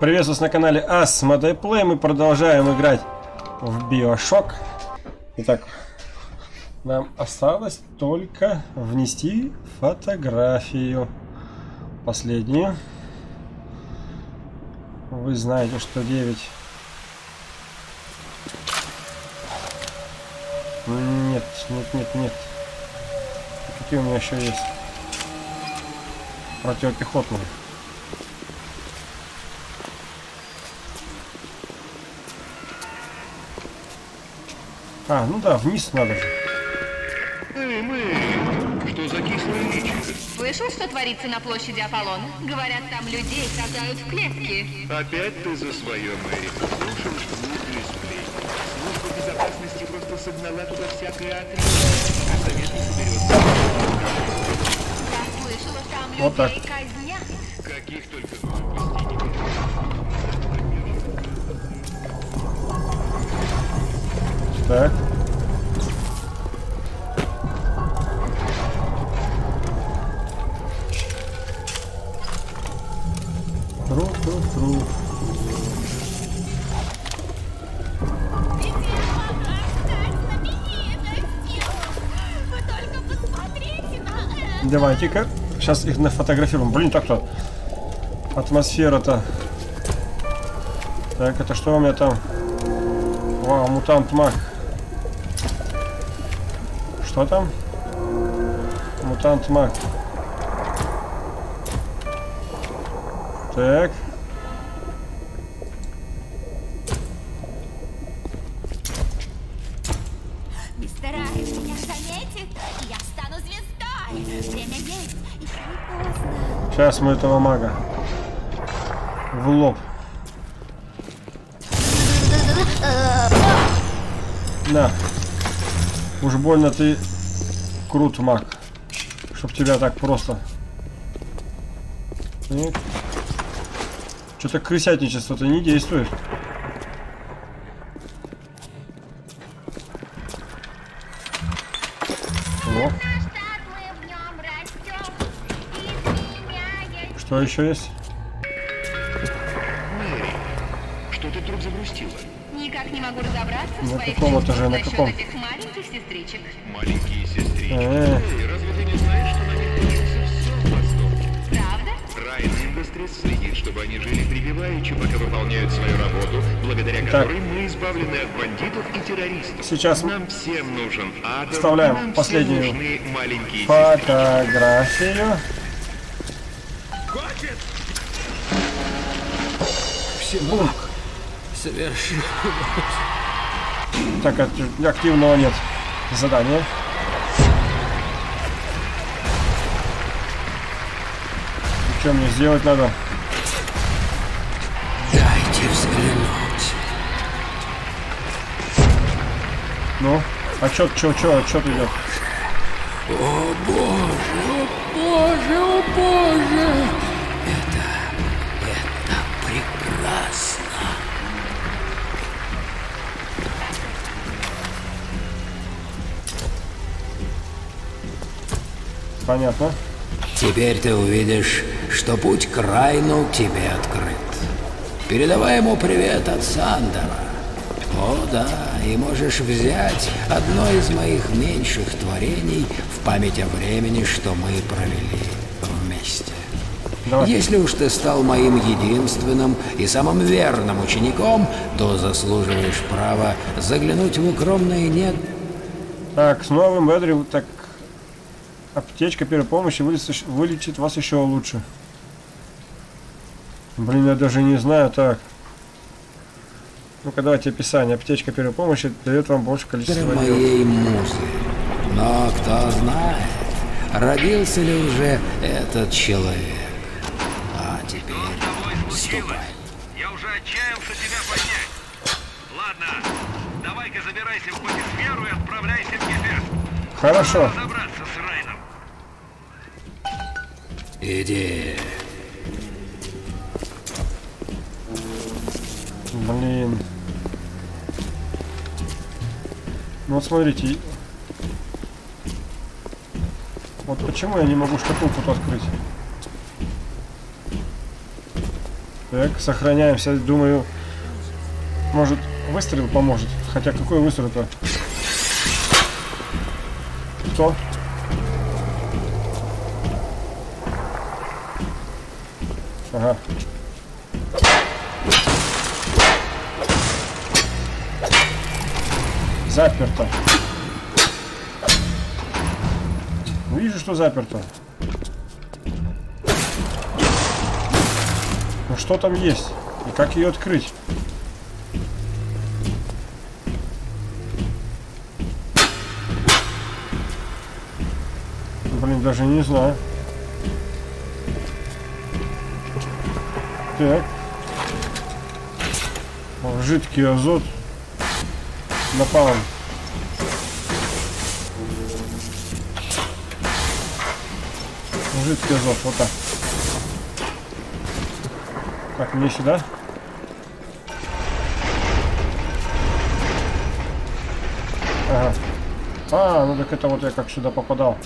Приветствую вас на канале Asmodee Play. Мы продолжаем играть в Bioshock. Итак, нам осталось только внести фотографию. Последнюю. Вы знаете, что 9... Нет, нет, нет, нет. Какие у меня еще есть? Противопехотные. А, ну да, вниз надо же. Эй, Мэри, что за кислая речь? Слышал, что творится на площади Аполлона? Говорят, там людей сажают в клетки. Опять ты за свое, Мэри. Слушал, что глупые сплетни. Служба безопасности просто согнала туда всякое отряд. А совет не соберется. Я слышала, там людей Вот так. казнят. Каких только Так. Это! Давайте-ка. Сейчас их нафотографируем. Блин, так-то. Атмосфера-то. Так, это что у меня там? Вау, мутант маг. Что там? Мутант маг. Так. Мистер Айс меня заметит, и я стану звездой! Время есть, не поздно. Сейчас мы этого мага. В лоб. На. Уж больно ты крут, маг. Чтоб тебя так просто. Что-то крысятничество-то не действует. О, в что еще есть? Мэри, что ты вдруг загрустила? Никак не могу разобраться в На своих каком чувствах этаже, на насчет каком? Этих маленьких сестричек. Маленькие сестрички. Э. Разве ты не знаешь, что на них держится все в Востоке? Правда? Райан Industries следит, чтобы они жили припеваючи, пока выполняют свою работу, благодаря которой мы избавлены от бандитов и террористов. Сейчас Нам всем нужен Адам, Вставляем нам последнюю всем нужны маленькие фотографию. Всемог совершил. Так, ак- активного нет задания. И что мне сделать надо? Дайте взглянуть. Ну, отчет, чё, чё, отчет идет. О боже, о боже, о боже! Понятно. Теперь ты увидишь, что путь к Райну тебе открыт. Передавай ему привет от Сандера. О да, и можешь взять одно из моих меньших творений в память о времени, что мы провели вместе. Давай. Если уж ты стал моим единственным и самым верным учеником, то заслуживаешь права заглянуть в укромные нет Так, с новым Эдри, так аптечка первой помощи вылечит, вылечит вас еще лучше. Блин, я даже не знаю, так. Ну-ка, давайте описание. Аптечка первой помощи дает вам больше количества моей музы. Но кто знает, родился ли уже этот человек. А теперь ступай. Я уже отчаялся тебя поднять. Ладно, давай-ка забирайся в патисферу и отправляйся в Гефест. Хорошо. Иди. Блин. Ну вот смотрите. Вот почему я не могу шкатулку тут открыть? Так, сохраняемся. Думаю, может, выстрел поможет. Хотя какой выстрел-то? Кто? Ага. Заперто. Вижу, что заперто. Ну что там есть? И как ее открыть? Даже не знаю. Так. Жидкий азот. Напалм. Жидкий азот, вот так. Так, мне сюда. Ага. А, ну так это вот я как сюда попадал.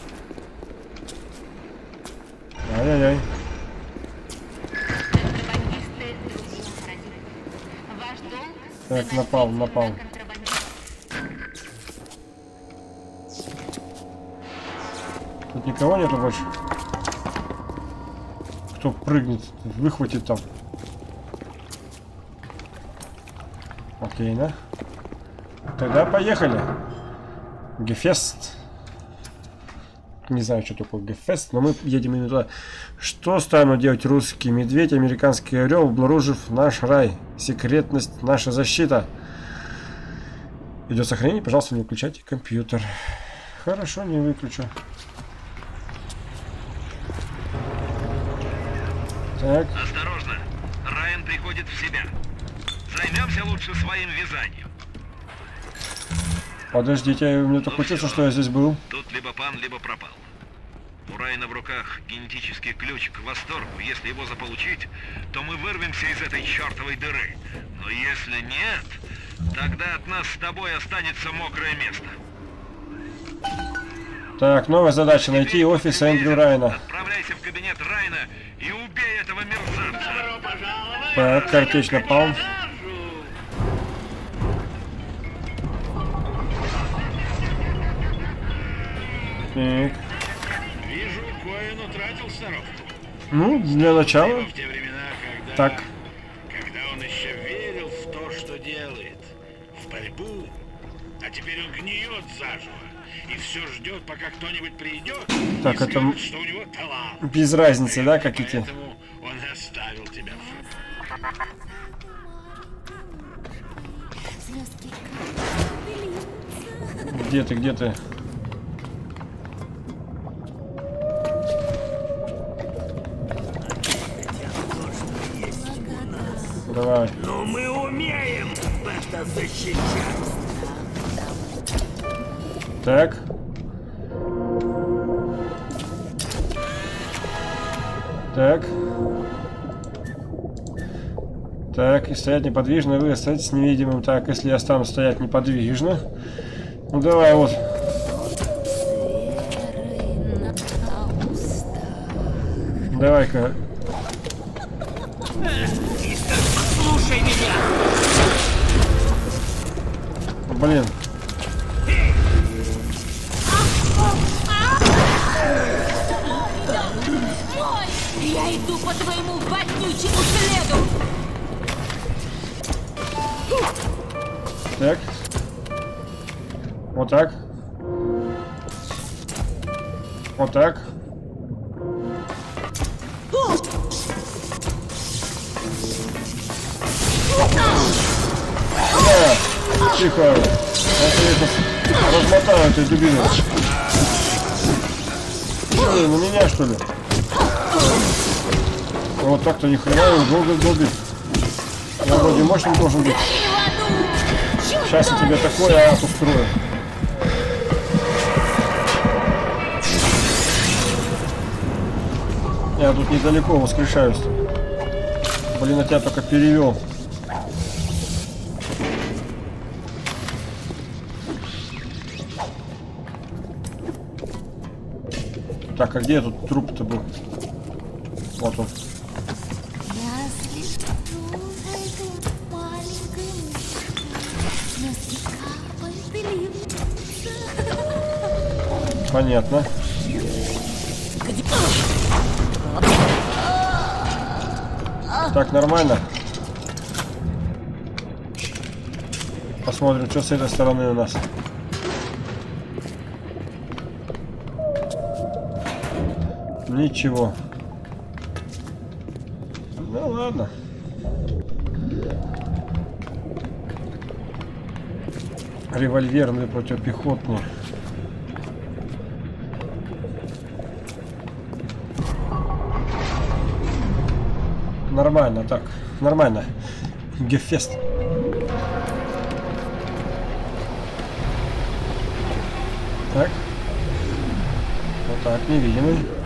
Долг Так, напал, на напал. Тут никого нету больше. Кто прыгнет, выхватит там. Окей, да? Тогда поехали. Гефест. Не знаю, что такое Гефест, но мы едем именно туда. Что станут делать русский медведь, американский орел, обнаружив наш рай? Секретность, наша защита. Идет сохранение, пожалуйста, не выключайте компьютер. Хорошо, не выключу. Так, Осторожно. Райан приходит в себя. Займемся лучше своим вязанием. Подождите, у меня такое чувство, что я здесь был. Тут либо пан, либо пропал. У Райана в руках генетический ключ к восторгу. Если его заполучить, то мы вырвемся из этой чертовой дыры. Но если нет, тогда от нас с тобой останется мокрое место. Так, новая задача найти офис Эндрю Райна. Отправляйся в кабинет Райна и убей этого мерзавца. Так, картечь напал. Так. Вижу, Коэн утратил сноровку. Ну, для начала. В те времена, когда... Так. Когда он еще верил в то, что делает. В борьбу. А теперь он гниет заживо. И все ждет, пока кто-нибудь придет Так, и это скажет, что у него талант. Без разницы, да, как идти? Поэтому он и оставил тебя. Где ты, где ты? Давай. Но мы умеем это защищать. Так. Так. Так, и стоять неподвижно, вы остаетесь невидимым. Так, если я стану стоять неподвижно. Ну давай вот. Давай-ка. Блин. Я иду по твоему вонючему следу! Так. Вот так. Вот так. Тихо. Я размотаю этой дубиной. Что, на меня что ли? Вот так-то ни хрена он долго долбит. Я вроде мощным должен быть. Сейчас я тебе такое ад устрою. Я тут недалеко воскрешаюсь. Блин, я тебя только перевел. Так, а где этот труп-то был? Вот он. Понятно. Так, нормально. Посмотрим, что с этой стороны у нас. Ничего. Ну ладно. Револьверный противопехотный. Нормально, так. Нормально. Гефест. Так. Вот так, невидимый.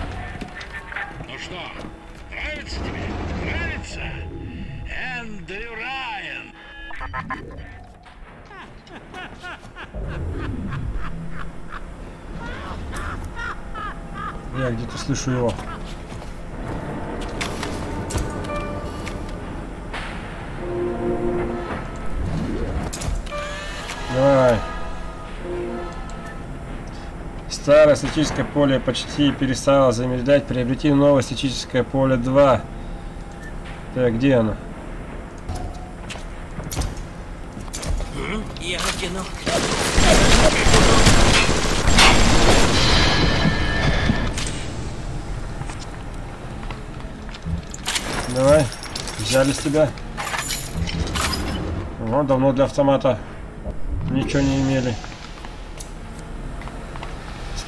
Старое статическое поле почти перестало замедлять. Приобрети новое статическое поле 2. Так, где оно? Я. Давай. Взяли с тебя. О, давно для автомата ничего не имели.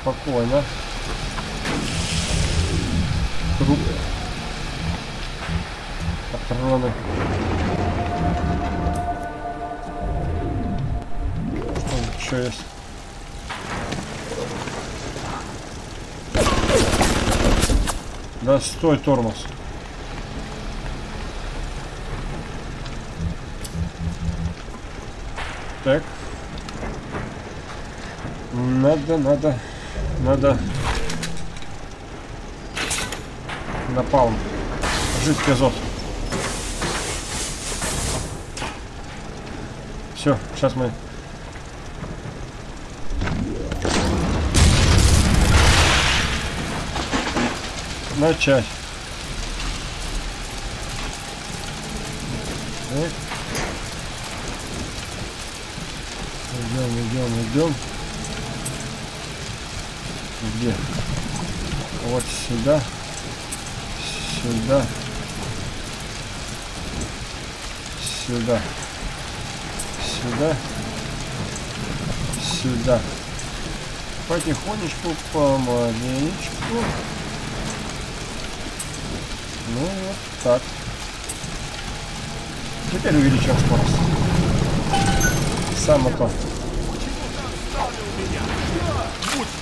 Спокойно. Труп. Патроны. Что еще есть? Да стой, тормоз. Так. Надо, надо, надо. Напалм. Жидкий азот. Все, сейчас мы. Начать. Идем, идем, идем. Где? Вот сюда. Сюда. Сюда. Сюда. Сюда. Потихонечку, помаленечку. Ну вот так. Теперь увеличим скорость. Само то.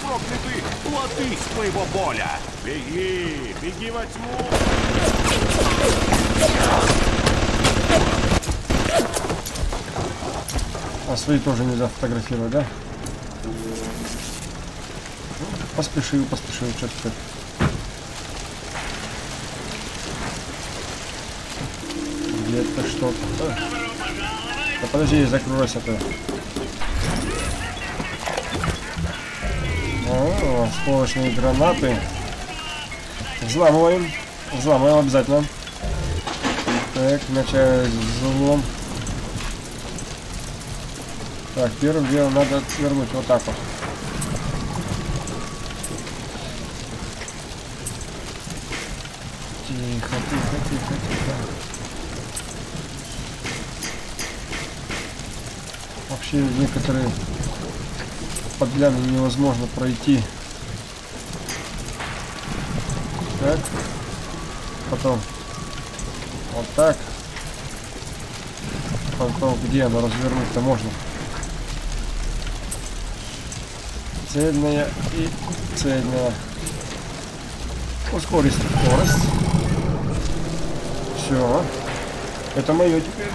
Проклятый, плоды своего поля! Беги, беги во тьму! А свои тоже нельзя фотографировать, да? Поспешил, поспешил, что теперь. Где-то что-то. Да подожди, закройся ты. О, осколочные гранаты. Взламываем. Взламываем обязательно. Так, начать взлом. Так, первым делом надо вернуть вот так вот. Тихо, тихо, тихо, тихо. Вообще некоторые подгляны невозможно пройти. Так. Потом вот так. Потом где оно развернуть-то можно? Цельная и цельная. Ускорить скорость. Все. Это мое теперь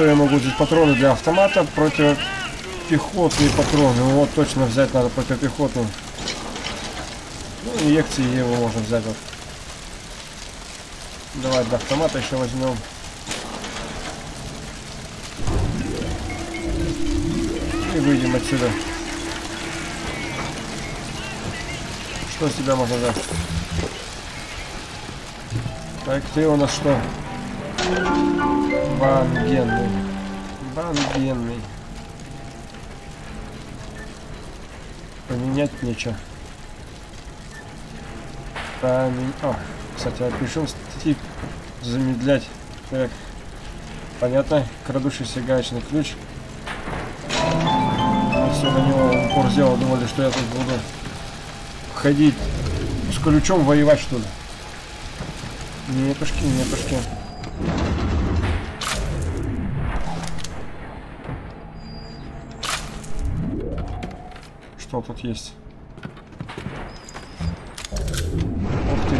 что я могу взять? Патроны для автомата, против пехотные патроны. Ну, вот точно взять надо противопехотную. Ну, инъекции его можно взять. Вот. Давай до автомата еще возьмем. И выйдем отсюда. Что с тебя можно взять? Так, ты у нас что? Вангенный. Вангенный. Поменять нечего. Помен... О, кстати, опишем тип. Замедлять. Так. Понятно. Крадущийся гаечный ключ. Все на него упор сделал. Думали, что я тут буду ходить с ключом воевать, что ли. Нетушки, нетушки. Что тут есть? Ух ты.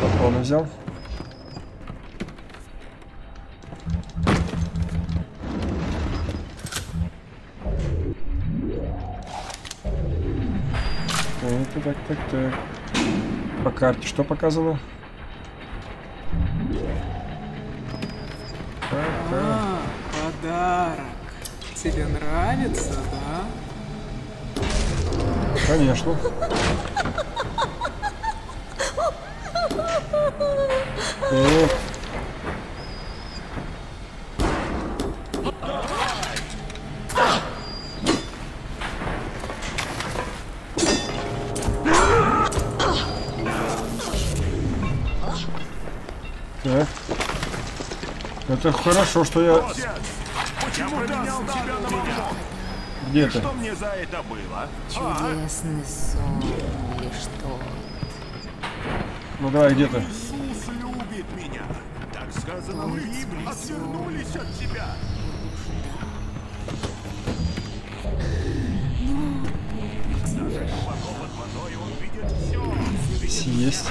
Патроны взял. Так, так, так, так. По карте что показано? Тебе нравится, да? Конечно. Так. Это хорошо, что. Я Где ты? Что мне за это было? А? Чудесный сон или что? Ну давай, где ты? Иисус любит меня. Так сказано Библии. Отвернулись от тебя. Даже глубоко под водой он видит все. Съесть.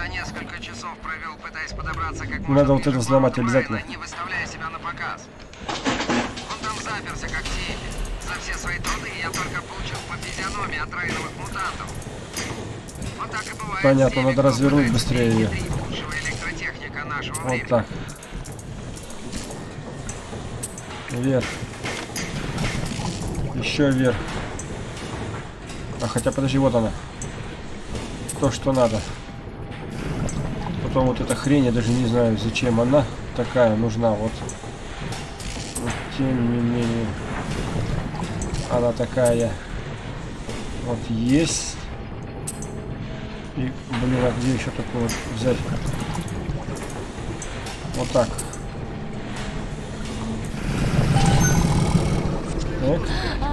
Я несколько часов провел, пытаясь подобраться как можно Надо вот это взломать обязательно. Не выставляя себя на показ. Он там заперся, как сейфе. За все свои труды я только получил по физиономии от райновых мутантов. Вот так и бывает. Понятно, теми, надо развернуть быстрее ее. Вот времени. так. Вверх. Еще вверх. А хотя подожди, вот она. То, что надо. Потом вот эта хрень, я даже не знаю, зачем она такая нужна. Вот. Но тем не менее. Она такая. Вот есть. И, блин, а где еще такое вот взять? Вот так. Так.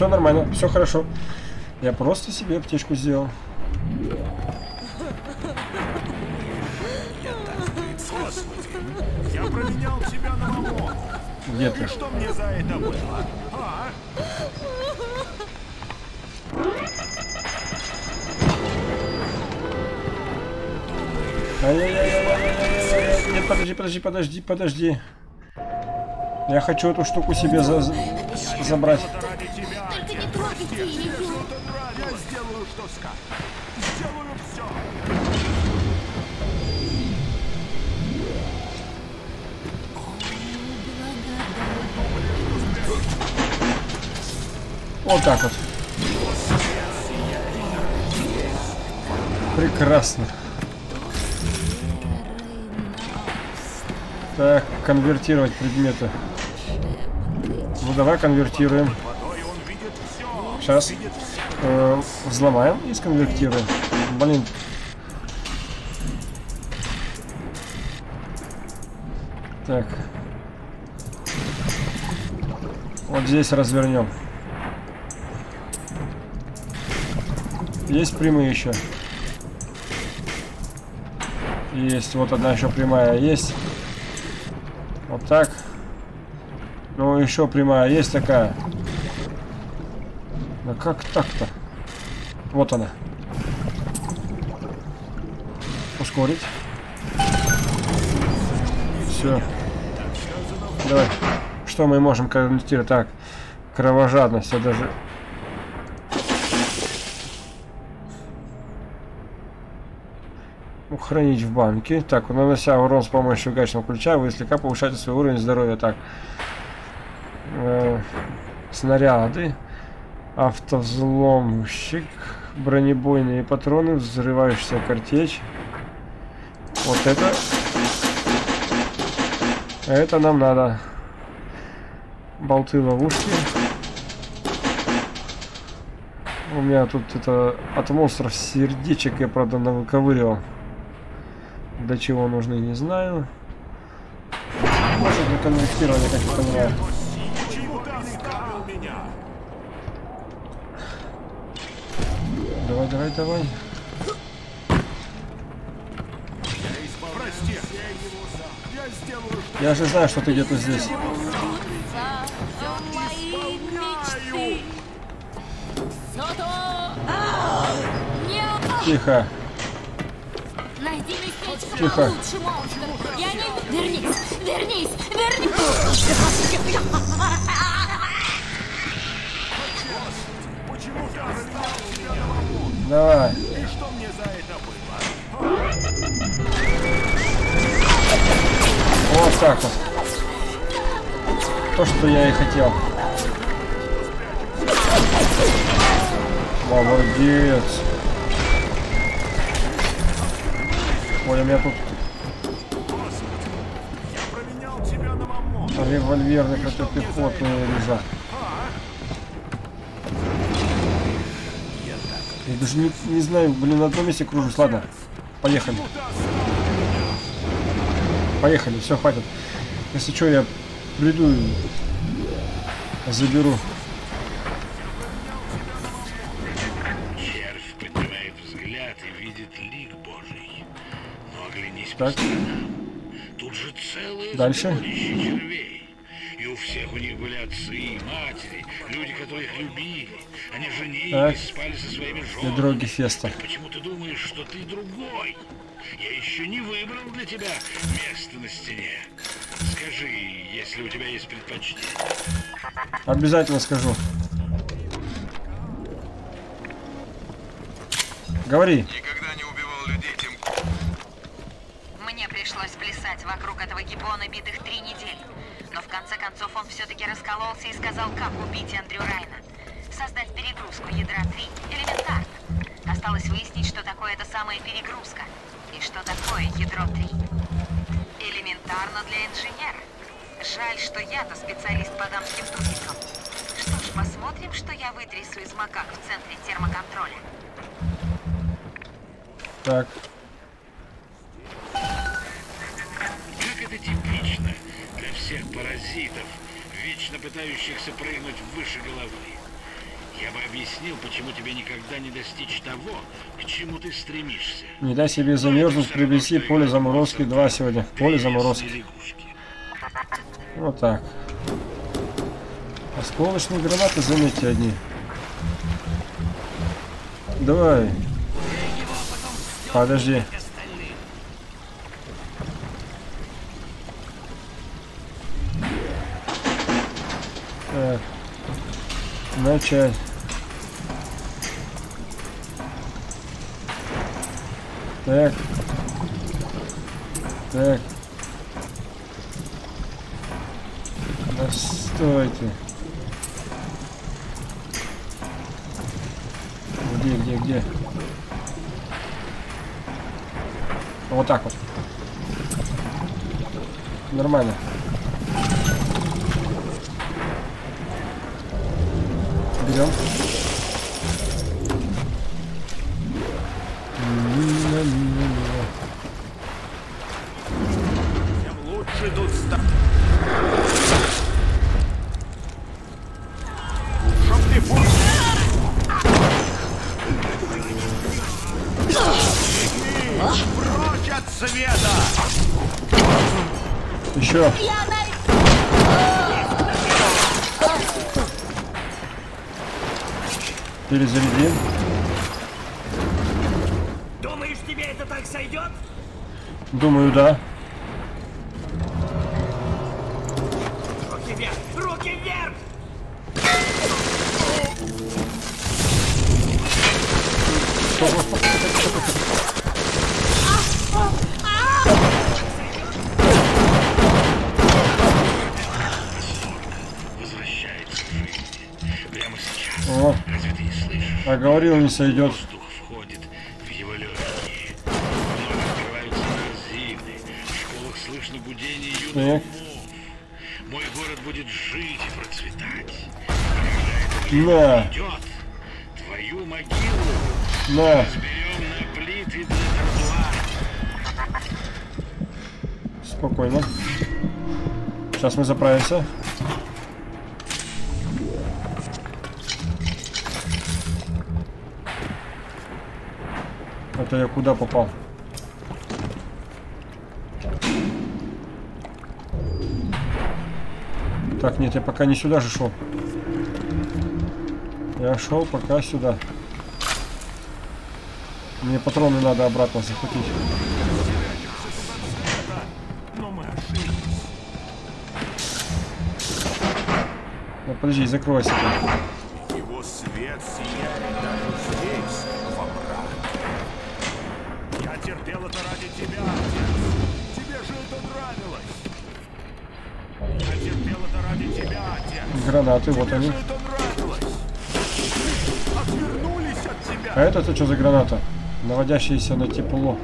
Все нормально, все хорошо. Я просто себе аптечку сделал. Я променял тебя на маму. Где ты? И что мне за это было? А? Ай-яй-яй-яй-яй-яй-яй. Нет, подожди, подожди, подожди, подожди. Я хочу эту штуку себе за- забрать. Вот так вот. Прекрасно. Так, конвертировать предметы. Ну давай конвертируем. Сейчас. Э, взломаем и сконвертируем. Блин. Так. Вот здесь развернем. Есть прямые еще. Есть. Вот одна еще прямая есть. Вот так. Ну, еще прямая. Есть такая. Да как так-то? Вот она. Ускорить. Все. Давай. Что мы можем конвертировать? Так. Кровожадность. Я даже... Хранить в банке. Так, нанося урон с помощью гаечного ключа, вы слегка повышаете свой уровень здоровья. Так. Э, снаряды. Автовзломщик. Бронебойные патроны. Взрывающаяся картечь. Вот это. Это нам надо. Болты ловушки. У меня тут это от монстров сердечек я, правда, навыковыривал. Для чего нужны, не знаю. Может для конвертирования, как я понимаю. Давай, давай, давай. Прости. Я же знаю, что ты где-то здесь. Тихо. Тихо. Я не... Вернись, вернись, вернись. Давай. И что мне за это было? Вот так вот. То, что я и хотел. Молодец. Тут Я на мамон. револьверный противопехотный рюкзак. Я даже не, не знаю, блин, на одном месте кружусь. Ладно, поехали. Поехали, все, хватит. Если что, я приду и заберу. Так. Тут же целое Дальше. червей. И у всех у них были отцы и матери, люди, которых любили. Они женились, Так. спали со своими женами. Ядро Гефеста. Почему ты думаешь, что ты другой? Я еще не выбрал для тебя место на стене. Скажи, если у тебя есть предпочтение. Обязательно скажу. Говори. Не пришлось плясать вокруг этого гиббона битых три недели. Но в конце концов он все-таки раскололся и сказал, как убить Эндрю Райна. Создать перегрузку ядра 3 элементарно. Осталось выяснить, что такое эта самая перегрузка. И что такое ядро 3. Элементарно для инженера. Жаль, что я-то специалист по дамским тупикам. Что ж, посмотрим, что я вытрясу из макак в центре термоконтроля. Так. Паразитов, вечно пытающихся прыгнуть выше головы. Я бы объяснил, почему тебе никогда не достичь того, к чему ты стремишься. Не дай себе замерзнуть, привези поле заморозки 2 сегодня. Поле заморозки. Вот так. Осколочные гранаты, заметьте, одни. Давай. Подожди. Так. Начать. Так. Так. Да стойте. Где, где, где? Вот так вот. Нормально. cuidado. это так сойдет? Думаю, да. Руки вверх! Руки вверх! Возвращается к жизни. Прямо сейчас. О. А говорил, не сойдет. Умов. Мой город будет жить и процветать. А придет, твою могилу тротуара. Спокойно. Сейчас мы заправимся. Это я куда попал? Так, нет, я пока не сюда же шел. Я шел пока сюда. Мне патроны надо обратно захватить. Ну, подожди, закройся. Гранаты, вот они. это. А это-то что за граната? Наводящаяся на тепло.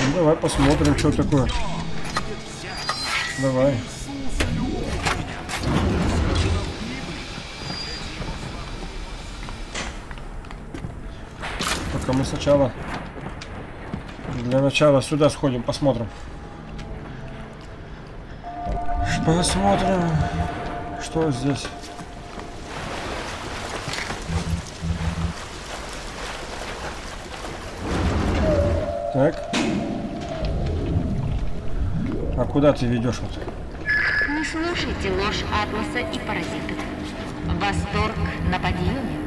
Ну, давай посмотрим, что такое. Давай. Только мы сначала для начала сюда сходим, посмотрим. Посмотрим, что здесь. Так. А куда ты ведешь вот? Не слушайте ложь Атласа и паразитов. Восторг на подъеме.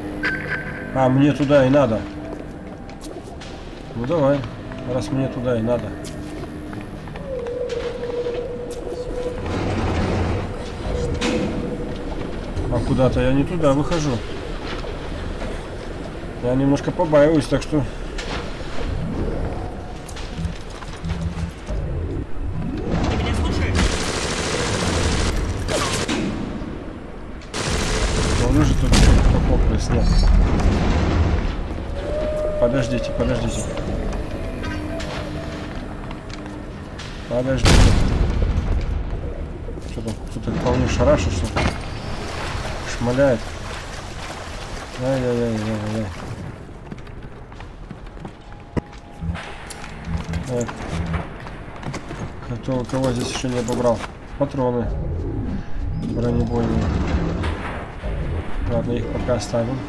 А, мне туда и надо. Ну давай, раз мне туда и надо. Куда-то я не туда выхожу. Я немножко побаиваюсь, так что... Ты меня слушаешь? Говорю. Подождите, подождите. Подождите. Что там, кто-то вполне ли? Шмаляет. Ай-яй-яй-яй-яй. Так. Кто, кого здесь еще не обобрал? Патроны. Бронебойные. Ладно, их пока оставим.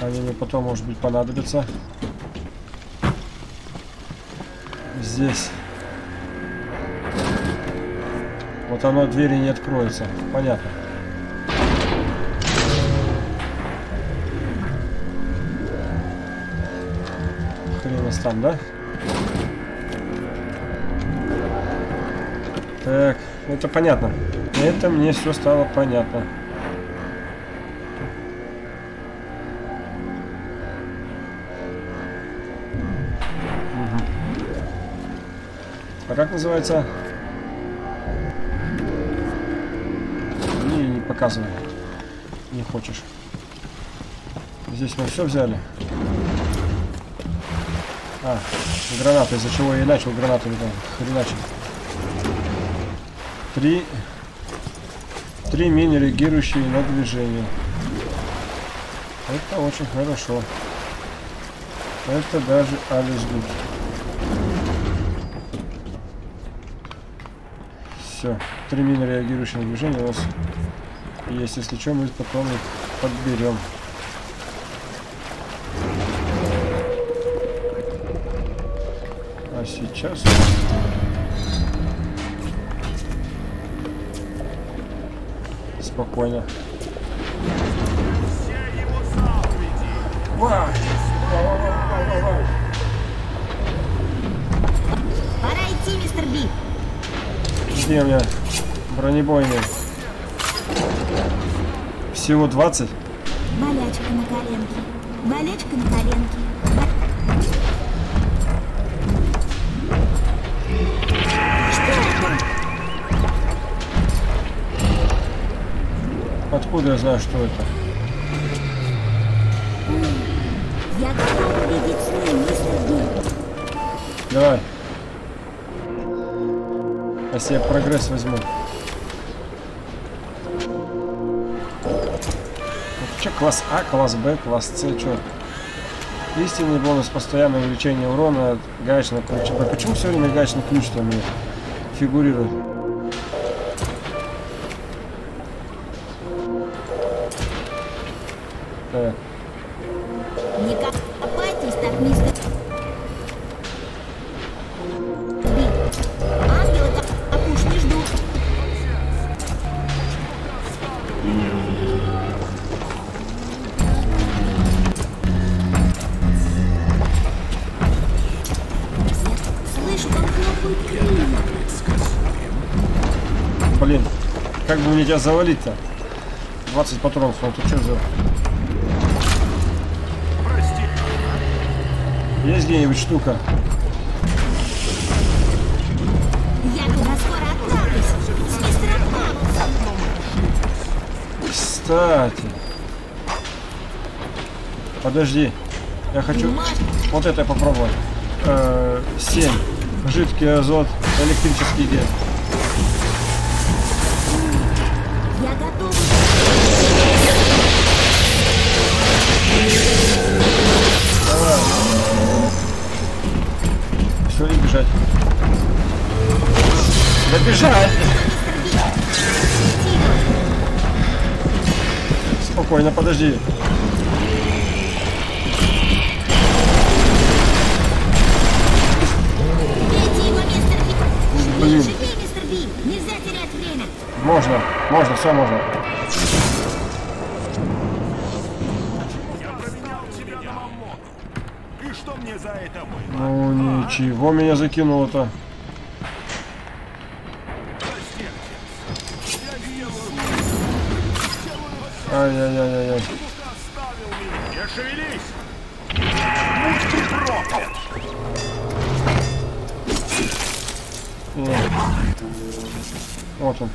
Они мне потом, может быть, понадобятся. Здесь. Вот оно, двери не откроется. Понятно. Хрен нас там, да? Так, это понятно. Это мне все стало понятно. А как называется? Показывай. Не хочешь. Здесь мы все взяли. А, граната, из-за чего я и начал гранатами там. Три... Три мини реагирующие на движение. Это очень хорошо. Это даже Алис Гуд. Все. Три мини реагирующие на движение у нас есть. Если что, мы потом их подберем. А сейчас... Спокойно. Вау! Пора идти, мистер Би. Где у меня бронебойные? Всего 20? Болячка на коленке. Болячка на коленке. Откуда я знаю, что это? Я готов сны, мистер Бин. Давай. Я себе прогресс возьму. Че класс А, класс Б, класс С, что? Истинный бонус постоянное увеличение урона от гаечного ключа. Почему все время гаечный ключ-то у меня фигурирует? Тебя завалить-то? 20 патронов, ну ты что за... Есть где-нибудь штука? Я туда скоро отправлюсь. С мистером Павлсом. Кстати. Подожди. Я хочу вот это попробовать. Э, 7. Жидкий азот, электрический гель. Бежать! Спокойно, подожди. Блин. Можно, можно, все можно. Ну ничего меня закинуло-то. Вот он.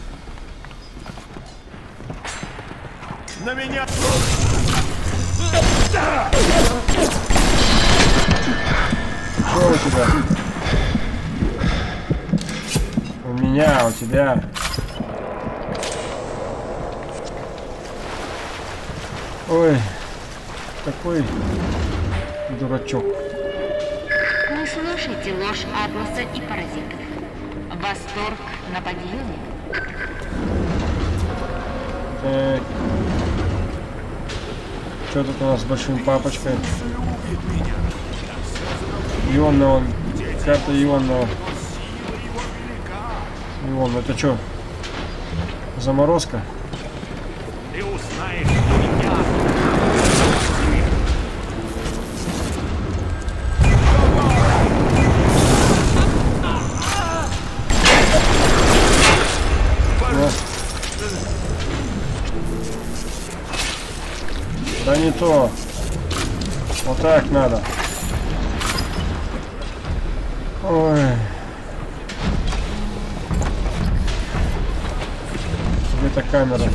На меня... Что у тебя? У меня, у тебя. Ой, такой дурачок. Не слушайте ложь Атласа и паразитов. Восторг на подъеме. Что тут у нас с большим папочкой? Ионного. Карта ионного. Ион, это что? Заморозка? Не то. Вот так надо. Ой. Где-то камера.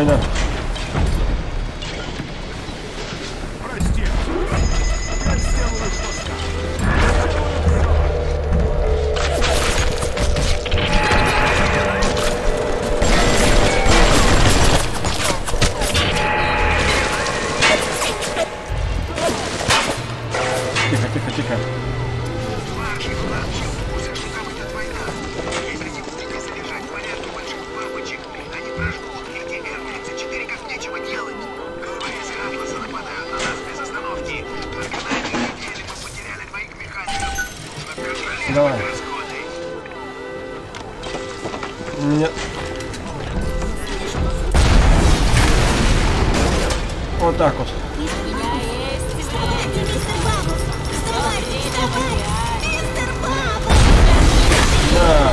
Спокойно. Давай. Нет. Вот так вот. Да.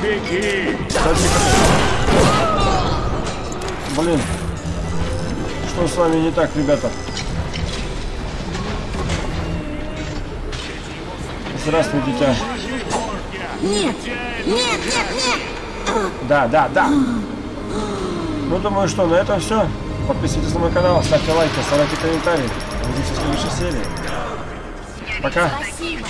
Беги! Блин. Что с вами не так, ребята? Здравствуй, дитя. Нет, нет, нет, нет! Да, да, да. Ну, думаю, что на этом все. Подписывайтесь на мой канал, ставьте лайки, оставляйте комментарии. Увидимся в следующей серии. Пока. Спасибо.